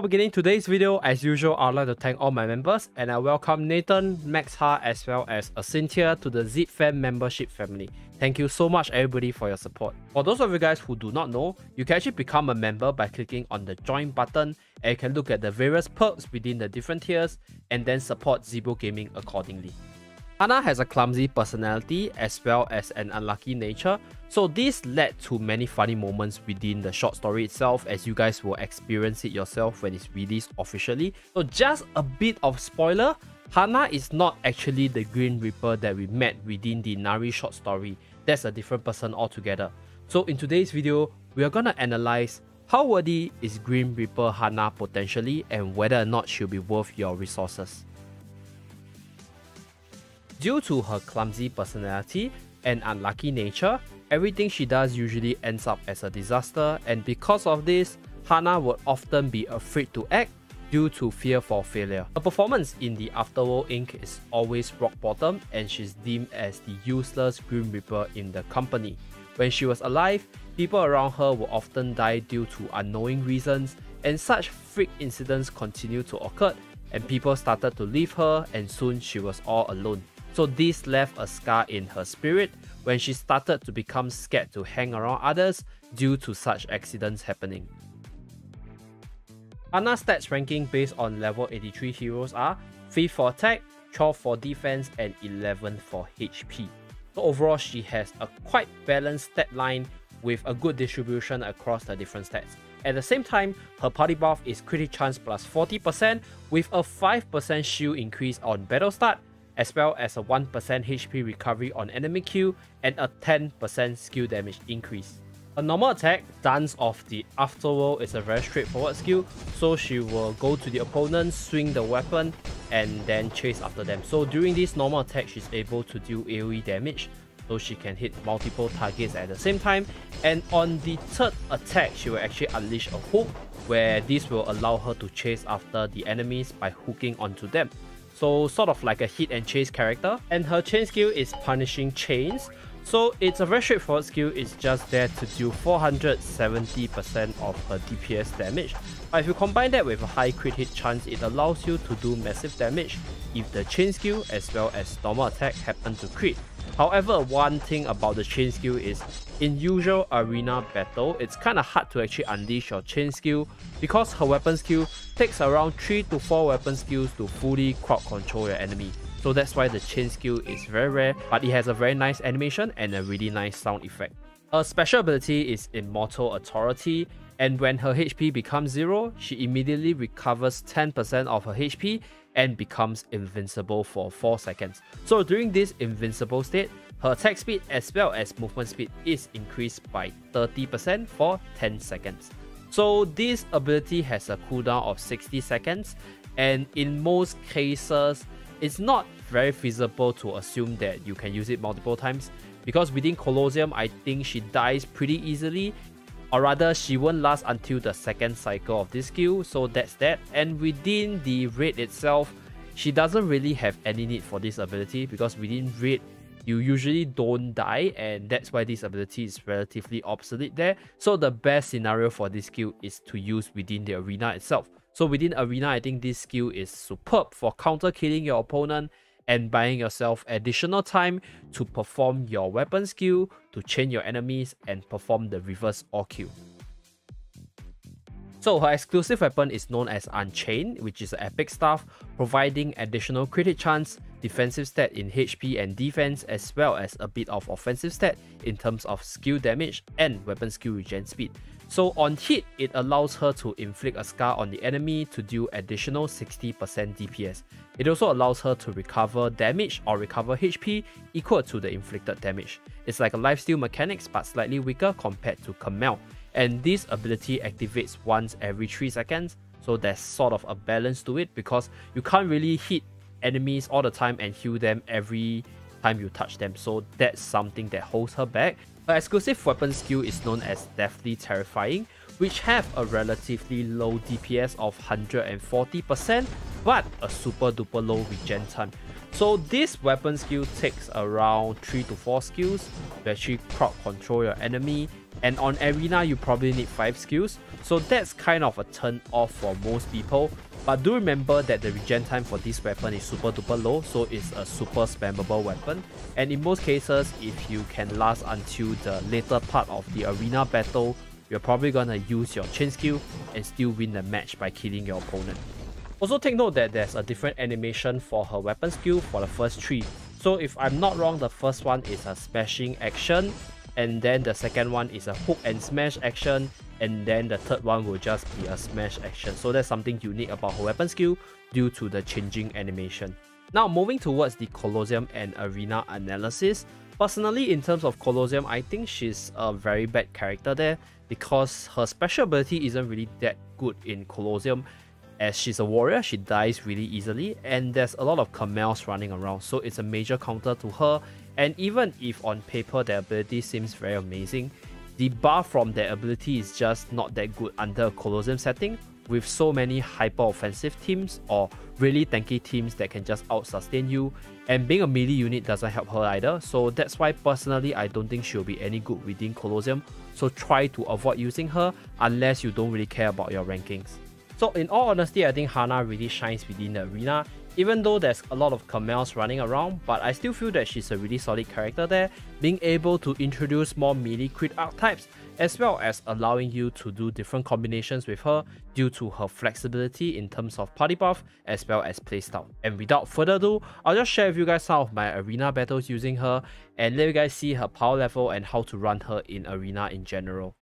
Before beginning today's video, as usual, I'd like to thank all my members and I welcome Nathan, Max Ha, as well as Cynthia to the ZFam membership family. Thank you so much everybody for your support. For those of you guys who do not know, you can actually become a member by clicking on the join button and you can look at the various perks within the different tiers and then support Zeeebo Gaming accordingly. Hanna has a clumsy personality as well as an unlucky nature, so this led to many funny moments within the short story itself as you guys will experience it yourself when it's released officially. So just a bit of spoiler, Hanna is not actually the Grim Reaper that we met within the Nari short story, that's a different person altogether. So in today's video, we are gonna analyze how worthy is Grim Reaper Hanna potentially and whether or not she'll be worth your resources. Due to her clumsy personality and unlucky nature, everything she does usually ends up as a disaster and because of this, Hanna would often be afraid to act due to fear for failure. Her performance in the Afterworld Inc. is always rock bottom and she's deemed as the useless Grim Reaper in the company. When she was alive, people around her would often die due to unknowing reasons and such freak incidents continued to occur and people started to leave her and soon she was all alone. So this left a scar in her spirit when she started to become scared to hang around others due to such accidents happening. Hanna stats ranking based on level 83 heroes are 3 for attack, 12 for defense, and 11 for HP. So overall, she has a quite balanced stat line with a good distribution across the different stats. At the same time, her party buff is crit chance plus 40% with a 5% shield increase on battle start as well as a 1% HP recovery on enemy kill and a 10% skill damage increase. A normal attack, Dance of the Afterworld is a very straightforward skill, so she will go to the opponent, swing the weapon, and then chase after them. So during this normal attack, she's able to do AoE damage, so she can hit multiple targets at the same time. And on the third attack, she will actually unleash a hook, where this will allow her to chase after the enemies by hooking onto them so sort of like a hit and chase character. And her chain skill is Punishing Chains, so it's a very straightforward skill, it's just there to do 470% of her DPS damage. But if you combine that with a high crit hit chance, it allows you to do massive damage if the chain skill as well as normal attack happen to crit. However, one thing about the chain skill is in usual arena battle, it's kinda hard to actually unleash your chain skill because her weapon skill takes around 3 to 4 weapon skills to fully crowd control your enemy. So that's why the chain skill is very rare, but it has a very nice animation and a really nice sound effect. Her special ability is Immortal Authority, and when her HP becomes 0, she immediately recovers 10% of her HP and becomes invincible for 4 seconds. So during this invincible state, her attack speed as well as movement speed is increased by 30% for 10 seconds. So this ability has a cooldown of 60 seconds and in most cases, it's not very feasible to assume that you can use it multiple times because within Colosseum, I think she dies pretty easily or rather she won't last until the second cycle of this skill so that's that. And within the raid itself she doesn't really have any need for this ability because within raid you usually don't die and that's why this ability is relatively obsolete there. So the best scenario for this skill is to use within the arena itself. So within arena i think this skill is superb for counter killing your opponent and buying yourself additional time to perform your weapon skill to chain your enemies and perform the reverse kill. So her exclusive weapon is known as Unchained, which is an epic staff, providing additional crit chance, defensive stat in HP and defense, as well as a bit of offensive stat in terms of skill damage and weapon skill regen speed. So on hit, it allows her to inflict a scar on the enemy to do additional 60% DPS. It also allows her to recover damage or recover HP equal to the inflicted damage. It's like a lifesteal mechanics but slightly weaker compared to Kamael. And this ability activates once every 3 seconds, so there's sort of a balance to it because you can't really hit enemies all the time and heal them every time you touch them, so that's something that holds her back. Her exclusive weapon skill is known as Deathly Terrifying, which have a relatively low DPS of 140%, but a super duper low regen time. So this weapon skill takes around 3 to 4 skills to actually crowd control your enemy. And on arena you probably need 5 skills. So that's kind of a turn off for most people. But do remember that the regen time for this weapon is super duper low. So it's a super spammable weapon. And in most cases if you can last until the later part of the arena battle you're probably gonna use your chain skill and still win the match by killing your opponent. Also take note that there's a different animation for her weapon skill for the first three. So if I'm not wrong, the first one is a smashing action, and then the second one is a hook and smash action, and then the third one will just be a smash action. So that's something unique about her weapon skill due to the changing animation. Now moving towards the Colosseum and Arena analysis, personally in terms of Colosseum, I think she's a very bad character there because her special ability isn't really that good in Colosseum as she's a warrior, she dies really easily, and there's a lot of Kamaels running around, so it's a major counter to her. And even if on paper their ability seems very amazing, the buff from their ability is just not that good under a Colosseum setting, with so many hyper offensive teams or really tanky teams that can just out sustain you. And being a melee unit doesn't help her either, so that's why personally I don't think she'll be any good within Colosseum. So try to avoid using her unless you don't really care about your rankings. So in all honesty, I think Hanna really shines within the arena. Even though there's a lot of Kamaels running around, but I still feel that she's a really solid character there, being able to introduce more melee crit archetypes, as well as allowing you to do different combinations with her due to her flexibility in terms of party buff as well as playstyle. And without further ado, I'll just share with you guys some of my arena battles using her and let you guys see her power level and how to run her in arena in general.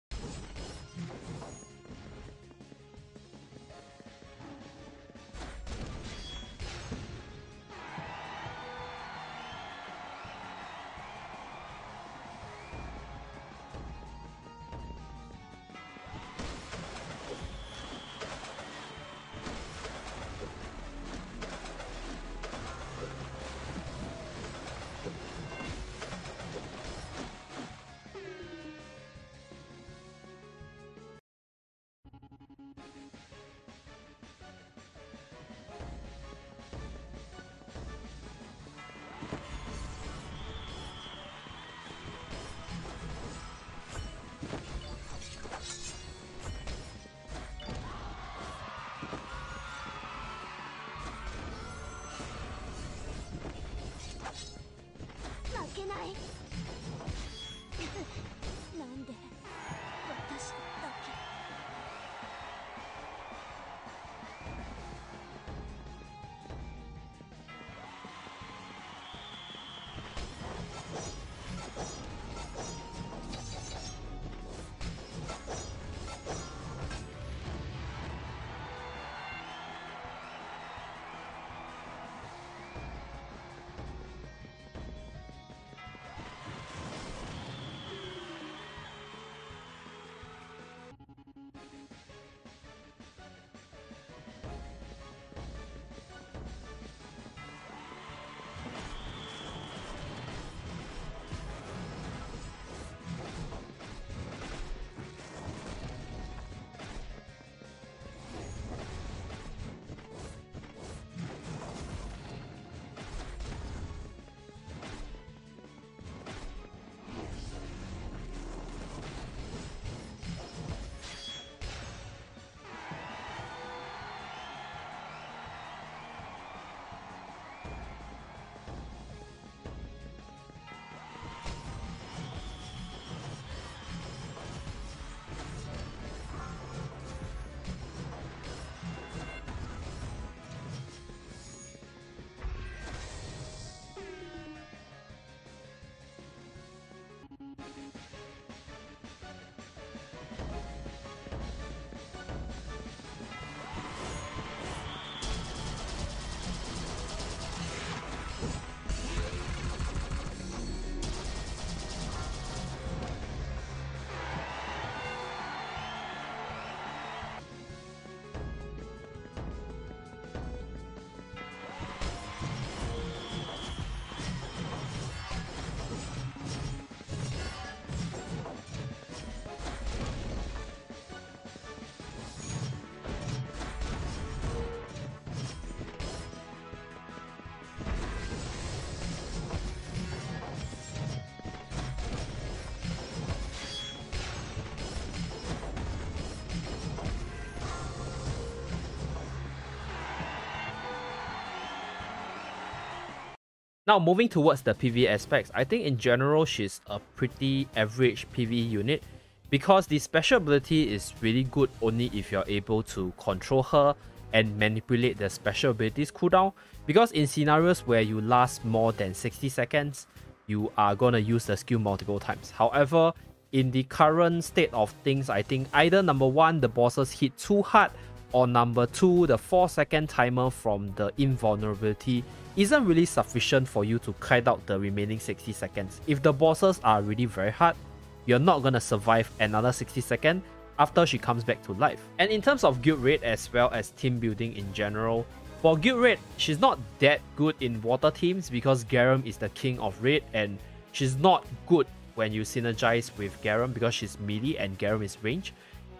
Now moving towards the PvE aspects, I think in general she's a pretty average PvE unit because the special ability is really good only if you're able to control her and manipulate the special abilities cooldown because in scenarios where you last more than 60 seconds, you are gonna use the skill multiple times. However, in the current state of things, I think either number one, the bosses hit too hard, or number two, the 4 second timer from the invulnerability isn't really sufficient for you to kite out the remaining 60 seconds. If the bosses are really very hard, you're not gonna survive another 60 seconds after she comes back to life. And in terms of guild raid as well as team building in general, for guild raid, she's not that good in water teams because Garam is the king of raid and she's not good when you synergize with Garam because she's melee and Garam is range.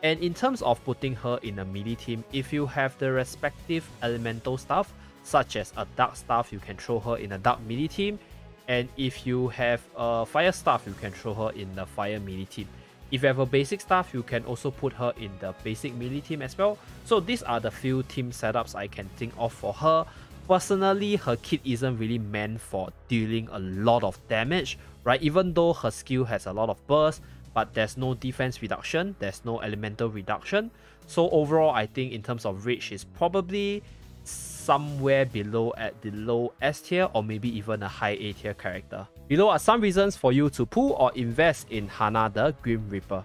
And in terms of putting her in a melee team, if you have the respective elemental stuff, such as a dark staff, you can throw her in a dark melee team. And if you have a fire staff, you can throw her in the fire melee team. If you have a basic staff, you can also put her in the basic melee team as well. So these are the few team setups I can think of for her. Personally, her kit isn't really meant for dealing a lot of damage, right? Even though her skill has a lot of burst, but there's no defense reduction, there's no elemental reduction. So overall, I think in terms of reach, she's probably somewhere below at the low S tier or maybe even a high A tier character. Below are some reasons for you to pull or invest in Hanna the Grim Reaper.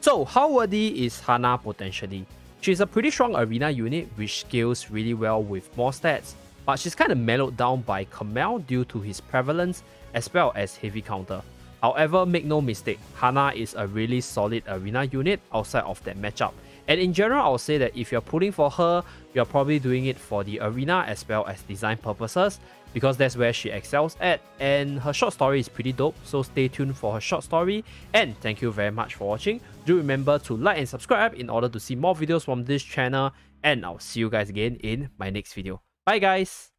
So how worthy is Hanna potentially? She's a pretty strong arena unit which scales really well with more stats, but she's kind of mellowed down by Kamael due to his prevalence as well as heavy counter. However, make no mistake, Hanna is a really solid arena unit outside of that matchup. And in general, I'll say that if you're pulling for her, you're probably doing it for the arena as well as design purposes because that's where she excels at. And her short story is pretty dope so stay tuned for her short story. And thank you very much for watching. Do remember to like and subscribe in order to see more videos from this channel. And i'll see you guys again in my next video bye guys